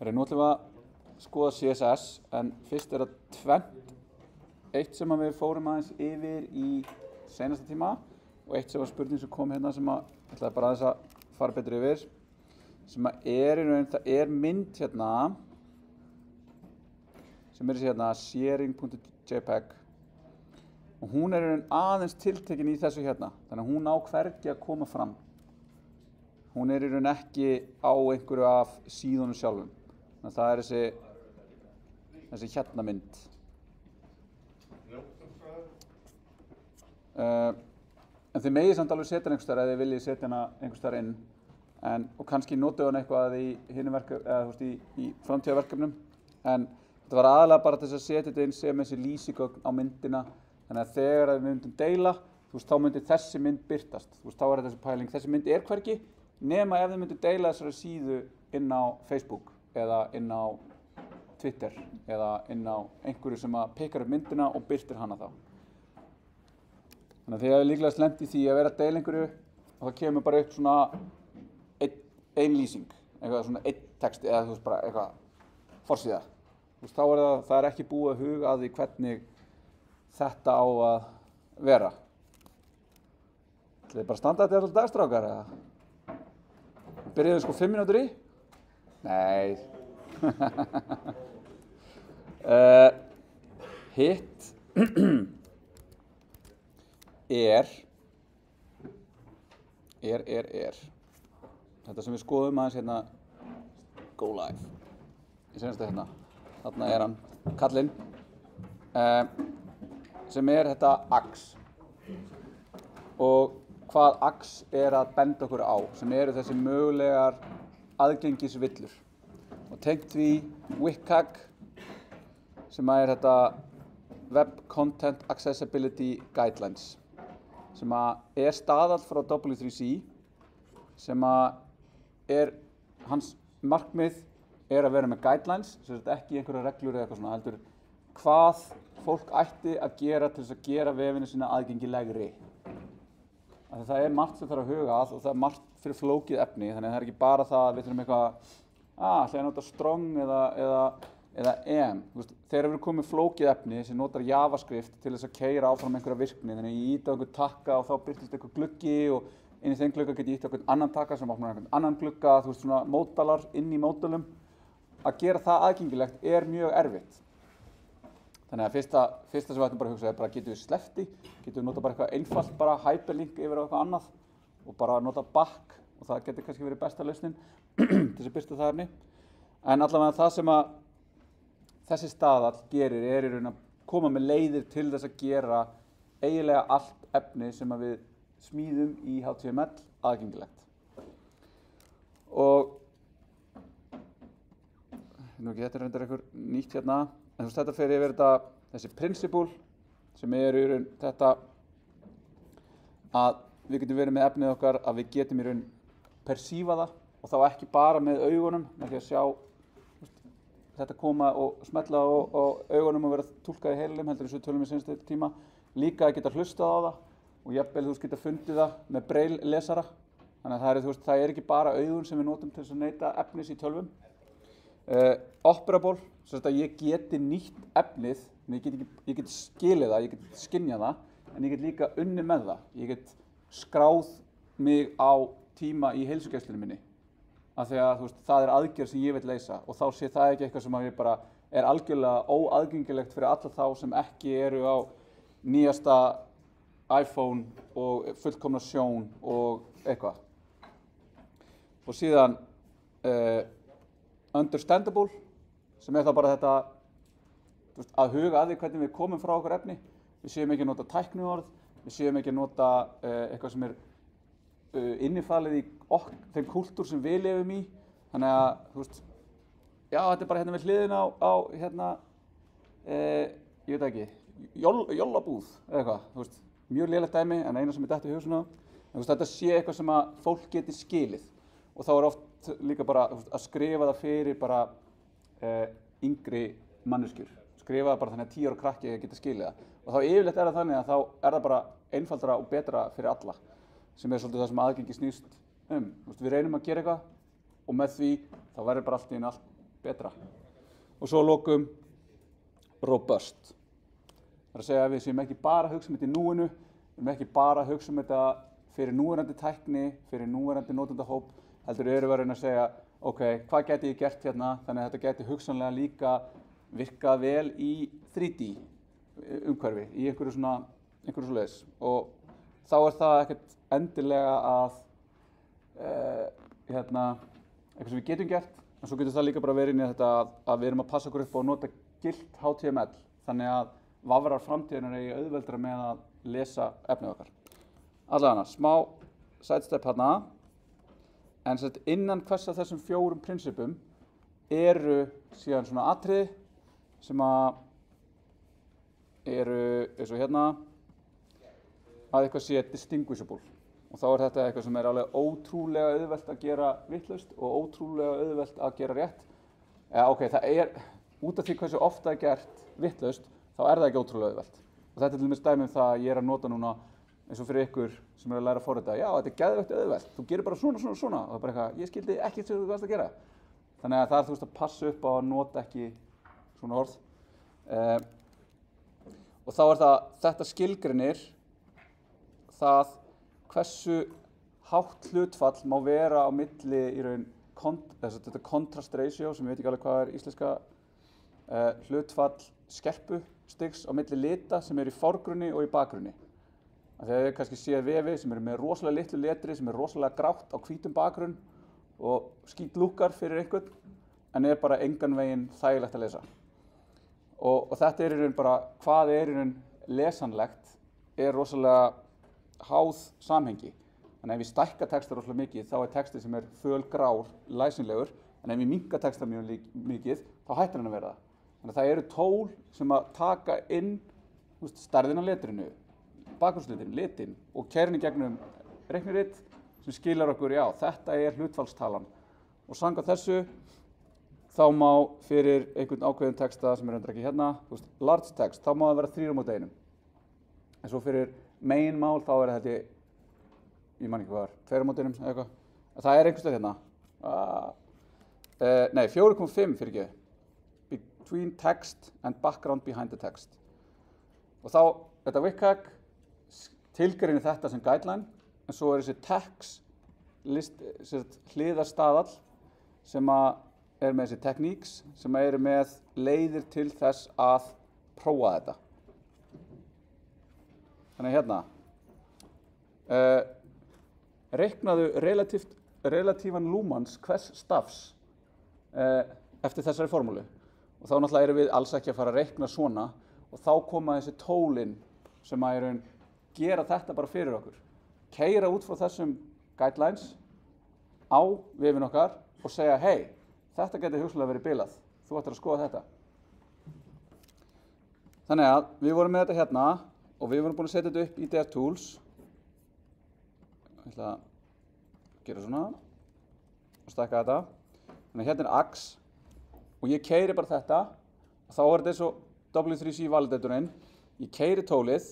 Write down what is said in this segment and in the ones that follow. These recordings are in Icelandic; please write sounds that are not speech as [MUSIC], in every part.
Nú ætlum við að skoða CSS en fyrst er það tvent eitt sem við fórum aðeins yfir í senasta tíma og eitt sem var spurning sem kom hérna sem að ætlaði bara aðeins að fara betur yfir sem að er það er mynd hérna sem er þessi hérna sharing.jpg og hún er aðeins tiltekin í þessu hérna þannig að hún á hvergi að koma fram. Hún er ekki á einhverju af síðunum sjálfum að það er þessi þessi hérna mynd uh, en þið megið samt alveg setja einhvers þar eða þið viljið setja hana einhvers þar inn. En, og kannski notuðu hann eitthvað í verkefnum eða veist í, í framtíðaverkefnum en þetta var aðalega bara þess að setja þetta inn sem þessi lýsigögn á myndina. Þannig að þegar við myndum deila þú veist þá myndir þessi mynd byrtast þú veist þá er þessi pæling, þessi mynd er hverki nema ef þið myndir deila þessari síðu inn á Facebook eða inn á Twitter eða inn á einhverju sem að pekar upp myndina og byrtir hana þá. Þannig að þið hefur líklega slemt í því að vera að deila einhverju og það kemur bara upp svona ein, ein lýsing, eitthvað svona einn text eða þú veist bara eitthvað forsíða. Þú veist þá er það, það er ekki búið að huga að því hvernig þetta á að vera. Það er bara að standa þetta alltaf dagstrákar eða? Byrjuðu sko fimm mínútur í? Nei. uh, [LAUGHS] hitt [CLEARS THROAT] er er, er, er. Þetta sem við skoðum aðeins hérna go live. Ég senast það hérna. Þarna er hann, kallinn uh, sem er þetta ax. Og hvað ax er að benda okkur á sem eru þessi mögulegar aðgengisvillur og tengt við WCAG sem er þetta Web Content Accessibility Guidelines sem er staðall frá W3C sem er hans markmið er að vera með guidelines, ekki einhverja reglur eða eitthvað svona, heldur hvað fólk ætti að gera til þess að gera vefinu sína aðgengilegri. Því það er margt sem þarf að huga að og það er margt fyrir flókið efni, þannig að það er ekki bara það að við þurfum eitthvað að hljóða nota strong eða, eða, eða em. Veist, þegar við erum komið flókið efni sem notar javascript til þess að keira áfram einhverja virkni, þannig að ég íta einhver takka og þá byrtist einhver gluggi og inn í þeim glugga get ég íta einhvern annan takka sem opnar einhvern annan glugga, þú veist svona mótalar inn í módulum. Að gera það aðgengilegt er mjög erfitt. Þannig að fyrsta, fyrsta sem við ættum bara að hugsa er bara getum við slefti, getum við nota bara eitthvað einfalt, bara hyperlink yfir á eitthvað annað og bara nota back og það getur kannski verið besta lausnin [CLEARS THROAT] til þess að byrsta það efni. En allavega það sem að þessi staðall gerir er í raun að koma með leiðir til þess að gera eiginlega allt efni sem við smíðum í HTML aðgengilegt. Og nú ekki þetta er reyndar einhver nýtt hérna, en veist þetta fer yfir þetta, þessi principle sem er í raun þetta að við getum verið með efnið okkar að við getum í raun persífa það og þá ekki bara með augunum með því að sjá þetta koma og smetla á, á augunum og vera tólkað í heilum heldur þessu tölum í senstu tíma líka að geta hlustað á það og jafnvel þú veist geta fundið það með breil lesara þannig að það er, veist, það er ekki bara augun sem við notum til þess að neyta efnis í tölvum uh, Svo að ég geti nýtt efnið, ég get, ég get skilið það, ég get skinnjað það, en ég get líka unni með það. Ég get skráð mig á tíma í heilsugæslunum minni. Því að veist, það er aðgerð sem ég vil leysa og þá sé það ekki eitthvað sem að bara er algjörlega óaðgengilegt fyrir alla þá sem ekki eru á nýjasta iPhone og fullkomna sjón og eitthvað. Og síðan uh, understandable sem er þá bara þetta veist, að huga að því hvernig við komum frá okkur efni. Við séum ekki að nota tækniorð, við séum ekki að nota uh, eitthvað sem er uh, innifalið í ok, þeim kúltúr sem við lefum í. Þannig að, þú veist, já, þetta er bara hérna við hliðin á, á hérna, uh, ég veit ekki, jól, jólabúð eða eitthvað, þú veist, mjög liðlegt dæmi en eina sem er dætt í hugsunum. Þetta sé eitthvað sem að fólk geti skilið og þá er oft líka bara að skrifa það fyrir bara uh, yngri manneskjur skrifa það bara þannig að tíu ára krakki geta skilið það og þá yfirleitt er það þannig að þá er það bara einfaldra og betra fyrir alla sem er svolítið það sem aðgengi snýst um Vist, við reynum að gera eitthvað og með því þá verður bara allt í einu allt betra. Og svo að lokum robust. Það er að segja að við séum ekki bara að hugsa um þetta í núinu, við erum ekki bara að hugsa um þetta fyrir núverandi tækni, fyrir núverandi notendahóp, heldur eru við að segja, ok, hvað geti ég gert hérna, þannig að þetta geti hugsanlega líka virkað vel í 3D umhverfi, í einhverju svona, einhverju svo leiðis. Og þá er það ekkert endilega að, uh, hérna, eitthvað sem við getum gert, en svo getur það líka bara verið inn í þetta að, að við erum að passa okkur upp að nota gilt HTML, þannig að vafrar framtíðunar er auðveldra með að lesa efnið okkar. Allavega, smá sidestep hérna, en sett innan hvers af þessum fjórum prinsipum eru síðan svona atriði sem að eru eins og hérna að eitthvað sé distinguishable og þá er þetta eitthvað sem er alveg ótrúlega auðvelt að gera vittlust og ótrúlega auðvelt að gera rétt. Ja, ok, það er út af því hversu ofta er gert vittlust þá er það ekki ótrúlega auðvelt. Og þetta er til dæmis dæmið um það að ég er að nota núna eins og fyrir ykkur sem er að læra að forrita, já þetta er gæðvegt auðvelt, þú gerir bara svona, svona, svona og það er bara eitthvað, ég skildi ekki sem þú varst að gera. Þannig að það er þú veist að passa upp á að nota ekki svona orð. Uh, og þá er það, þetta skilgrinir það hversu hátt hlutfall má vera á milli í raun, kont, þetta contrast ratio sem ég veit ekki alveg hvað er íslenska, uh, hlutfall skerpu stigs á milli lita sem er í forgrunni og í bakgrunni. Þegar við kannski séum vefi sem eru með rosalega litlu letri, sem er rosalega grátt á hvítum bakgrunn og skýt lúkar fyrir einhvern, en er bara engan veginn þægilegt að lesa. Og, og þetta er í raun bara, hvað er í raun lesanlegt, er rosalega háð samhengi. Þannig að ef ég stækka texta rosalega mikið, þá er texti sem er fölgrár, læsinlegur, en ef ég minka texta mjög mikið, þá hættir hann að vera það. Þannig að það eru tól sem að taka inn stærðin á letrinu, bakgrunnslitin, litin og kærin í gegnum reikniritt sem skilar okkur, já, þetta er hlutfallstalan. Og sanga þessu, þá má fyrir einhvern ákveðin texta sem er undir ekki hérna, veist, large text, þá má það vera þrýra mot einum. En svo fyrir main mál, þá er þetta, ég man ekki hvað er, tveira mot einum eða eitthvað. Það er einhverstað hérna. Uh, uh, nei, 4.5 fyrir ekki between text and background behind the text. Og þá, þetta WCAG tilgerinni þetta sem guideline, en svo er þessi text list, hliðarstaðall sem er með þessi techniques sem eru með leiðir til þess að prófa þetta. Þannig hérna, uh, reiknaðu relatívan lúmans hvers stafs uh, eftir þessari formúlu og þá náttúrulega erum við alls ekki að fara að reikna svona og þá koma þessi tólinn sem að erum gera þetta bara fyrir okkur. Keira út frá þessum guidelines á vefin okkar og segja hei, þetta getur hugsalega verið bilað. Þú ættir að skoða þetta. Þannig að við vorum með þetta hérna og við vorum búin að setja þetta upp í DevTools ég ætla að gera svona og stakka þetta. Þannig að hérna er Axe og ég keiri bara þetta. Og þá er þetta eins og W3C validatorinn. Ég keiri tólið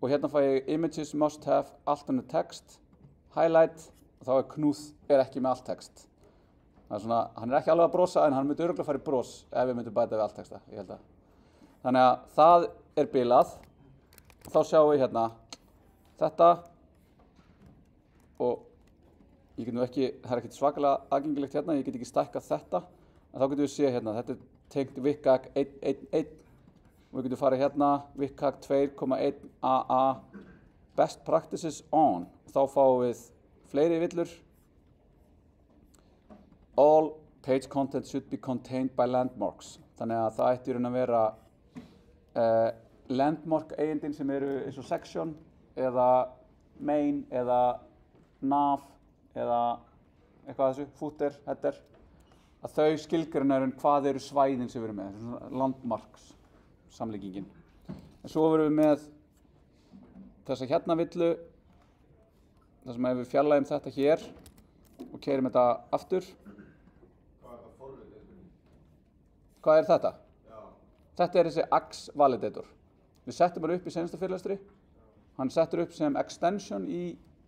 og hérna fæ ég images must have alternate text highlight og þá er knúð er ekki með allt text. Það er svona, hann er ekki alveg að brosa en hann myndi öruglega að fara í bros ef við myndum bæta við allt texta ég held að. Þannig að það er bilað. Og þá sjáum við hérna þetta. Og ég get nú ekki, það er ekkert svakalega aðgengilegt hérna, ég get ekki stækkað þetta. En þá getum við séð hérna, þetta er tengt VICAG 1.1.1 og við getum farið hérna VICAG 2.1 AA Best Practices On. Þá fáum við fleiri villur. All page content should be contained by landmarks. Þannig að það ætti raun að vera uh, landmark eigindin sem eru eins og section eða main eða nav eða eitthvað þessu, footer, header. Að þau skilgrinnar en hvað eru svæðin sem við erum með, landmarks samlíkingin. En svo verum við með þessa hérna villu, þar sem við fjallaðum þetta hér og keirum þetta aftur. Hvað er þetta? Já, Þetta er þessi AX validator. Við settum bara upp í senasta fyrirlestri. Hann settur upp sem extension í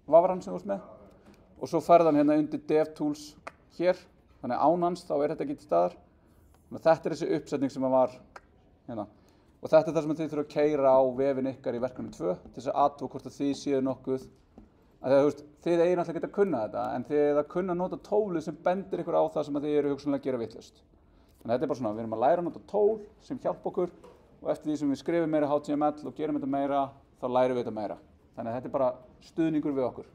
vafran sem við erum með og svo færði hann hérna undir DevTools hér þannig ánans þá er þetta ekki til staðar þetta er þessi uppsetning sem var hérna og þetta er það sem þið þurfa að keira á vefin ykkar í verkefni 2 til þess að aðtú hvort að þið séu nokkuð. Að þú veist, þið eigin alltaf geta að kunna þetta en þið að kunna nota tólið sem bendir ykkur á það sem þið eru hugsanlega að gera vittlust þannig að þetta er bara svona, við erum að læra að nota tól sem hjálpa okkur og eftir því sem við skrifum meira HTML og gerum þetta meira þá lærum við þetta meira. Þannig að þetta er bara stuðningur við okkur.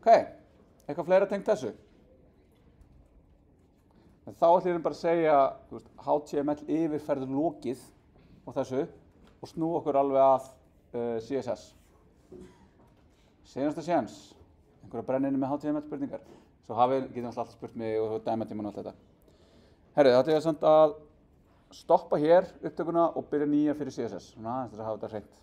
Ok, eitthvað fleira tengt þessu En þá ætlum ég bara að segja veist, HTML yfirferður lokið og þessu og snú okkur alveg að uh, CSS. Senasta séns, einhverja brenninu með HTML spurningar. Svo hafið, getum alltaf spurt mig og dæmatíman og allt þetta. Herru, þá ætlum ég samt að stoppa hér upptökuna og byrja nýja fyrir CSS. Svona aðeins þess að hafa þetta hreint.